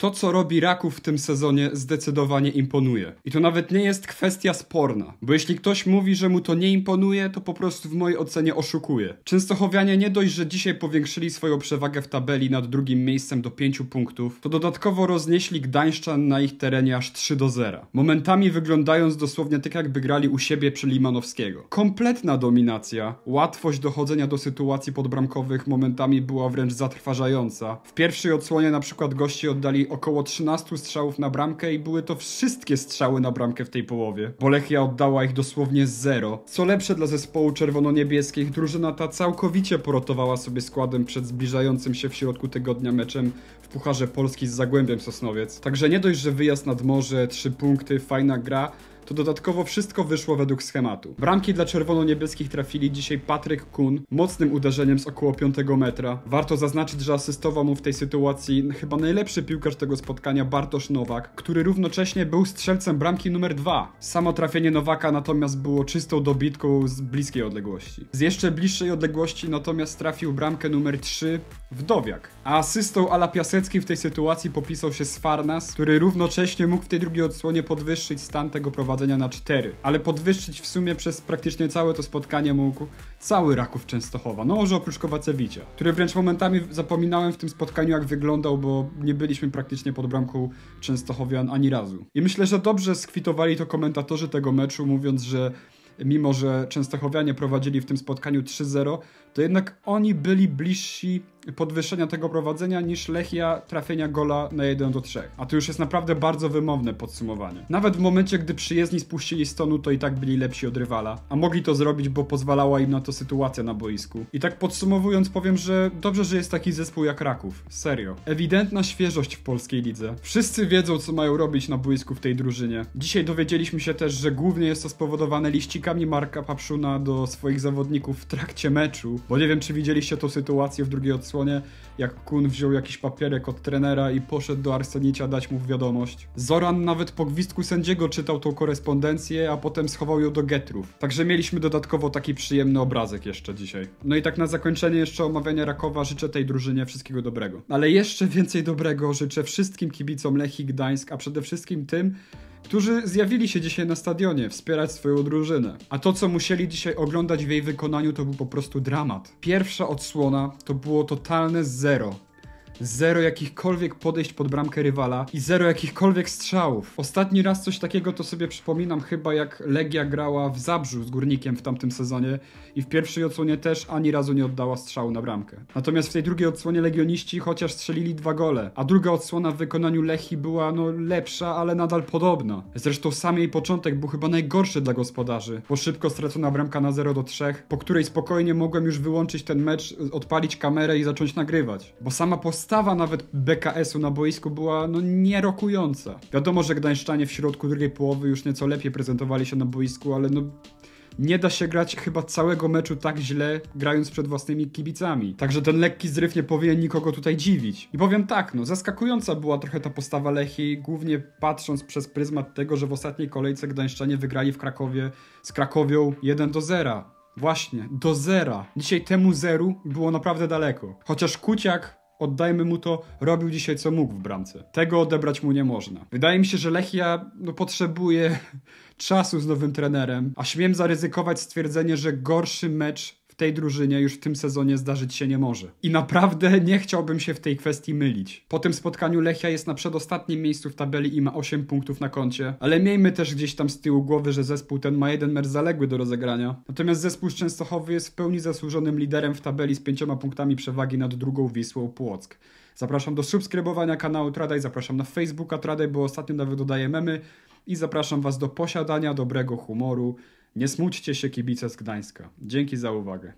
To, co robi Raków w tym sezonie, zdecydowanie imponuje. I to nawet nie jest kwestia sporna, bo jeśli ktoś mówi, że mu to nie imponuje, to po prostu w mojej ocenie oszukuje. Częstochowianie nie dość, że dzisiaj powiększyli swoją przewagę w tabeli nad drugim miejscem do 5 punktów, to dodatkowo roznieśli Gdańszczan na ich terenie aż 3 do 0. Momentami wyglądając dosłownie tak, jakby grali u siebie przy Limanowskiego. Kompletna dominacja, łatwość dochodzenia do sytuacji podbramkowych momentami była wręcz zatrważająca. W pierwszej odsłonie na przykład gości oddali około 13 strzałów na bramkę i były to wszystkie strzały na bramkę w tej połowie. Bo Lechia oddała ich dosłownie zero. Co lepsze dla zespołu czerwono-niebieskich, drużyna ta całkowicie porotowała sobie składem przed zbliżającym się w środku tygodnia meczem w Pucharze Polski z Zagłębiem Sosnowiec. Także nie dość, że wyjazd nad morze, trzy punkty, fajna gra, to dodatkowo wszystko wyszło według schematu. Bramki dla czerwono-niebieskich trafili dzisiaj Patryk Kun mocnym uderzeniem z około 5 metra. Warto zaznaczyć, że asystował mu w tej sytuacji chyba najlepszy piłkarz tego spotkania Bartosz Nowak, który równocześnie był strzelcem bramki numer 2. Samo trafienie Nowaka natomiast było czystą dobitką z bliskiej odległości. Z jeszcze bliższej odległości natomiast trafił bramkę numer 3 Wdowiak. A asystą Ala Piasecki w tej sytuacji popisał się Sfarnas, który równocześnie mógł w tej drugiej odsłonie podwyższyć stan tego na 4, ale podwyższyć w sumie przez praktycznie całe to spotkanie mógł cały Raków Częstochowa, no może oprócz Kowacewicza, który wręcz momentami zapominałem w tym spotkaniu jak wyglądał, bo nie byliśmy praktycznie pod bramką Częstochowian ani razu. I myślę, że dobrze skwitowali to komentatorzy tego meczu, mówiąc, że mimo że Częstochowianie prowadzili w tym spotkaniu 3-0, to jednak oni byli bliżsi podwyższenia tego prowadzenia niż Lechia trafienia gola na 1 do 3. A to już jest naprawdę bardzo wymowne podsumowanie. Nawet w momencie, gdy przyjezdni spuścili stonu, to i tak byli lepsi od rywala. A mogli to zrobić, bo pozwalała im na to sytuacja na boisku. I tak podsumowując powiem, że dobrze, że jest taki zespół jak Raków. Serio. Ewidentna świeżość w polskiej lidze. Wszyscy wiedzą, co mają robić na boisku w tej drużynie. Dzisiaj dowiedzieliśmy się też, że głównie jest to spowodowane liścikami Marka Papszuna do swoich zawodników w trakcie meczu. Bo nie wiem, czy widzieliście tą sytuację w drugiej odsłonie, jak Kun wziął jakiś papierek od trenera i poszedł do Arsenicia dać mu wiadomość. Zoran nawet po gwizdku sędziego czytał tą korespondencję, a potem schował ją do getrów. Także mieliśmy dodatkowo taki przyjemny obrazek jeszcze dzisiaj. No i tak na zakończenie jeszcze omawiania Rakowa życzę tej drużynie wszystkiego dobrego. Ale jeszcze więcej dobrego życzę wszystkim kibicom Lechii Gdańsk, a przede wszystkim tym, którzy zjawili się dzisiaj na stadionie wspierać swoją drużynę. A to, co musieli dzisiaj oglądać w jej wykonaniu, to był po prostu dramat. Pierwsza odsłona to było totalne zero zero jakichkolwiek podejść pod bramkę rywala i zero jakichkolwiek strzałów. Ostatni raz coś takiego to sobie przypominam chyba jak Legia grała w Zabrzu z Górnikiem w tamtym sezonie i w pierwszej odsłonie też ani razu nie oddała strzału na bramkę. Natomiast w tej drugiej odsłonie Legioniści chociaż strzelili dwa gole, a druga odsłona w wykonaniu Lechi była no lepsza, ale nadal podobna. Zresztą sam jej początek był chyba najgorszy dla gospodarzy, bo szybko stracona bramka na 0 do 3, po której spokojnie mogłem już wyłączyć ten mecz, odpalić kamerę i zacząć nagrywać. Bo sama postawa postawa nawet BKS-u na boisku była no nierokująca. Wiadomo, że Gdańszczanie w środku drugiej połowy już nieco lepiej prezentowali się na boisku, ale no nie da się grać chyba całego meczu tak źle, grając przed własnymi kibicami. Także ten lekki zryw nie powinien nikogo tutaj dziwić. I powiem tak, no zaskakująca była trochę ta postawa Lechi, głównie patrząc przez pryzmat tego, że w ostatniej kolejce Gdańszczanie wygrali w Krakowie z Krakowią 1 do 0. Właśnie, do zera. Dzisiaj temu zeru było naprawdę daleko. Chociaż Kuciak oddajmy mu to, robił dzisiaj co mógł w bramce. Tego odebrać mu nie można. Wydaje mi się, że Lechia no, potrzebuje czasu z nowym trenerem, a śmiem zaryzykować stwierdzenie, że gorszy mecz tej drużynie już w tym sezonie zdarzyć się nie może. I naprawdę nie chciałbym się w tej kwestii mylić. Po tym spotkaniu Lechia jest na przedostatnim miejscu w tabeli i ma 8 punktów na koncie, ale miejmy też gdzieś tam z tyłu głowy, że zespół ten ma jeden mecz zaległy do rozegrania. Natomiast zespół z Częstochowy jest w pełni zasłużonym liderem w tabeli z pięcioma punktami przewagi nad drugą Wisłą Płock. Zapraszam do subskrybowania kanału Tradaj, zapraszam na Facebooka Tradaj, bo ostatnio nawet dodaję memy i zapraszam Was do posiadania dobrego humoru. Nie smućcie się kibice z Gdańska. Dzięki za uwagę.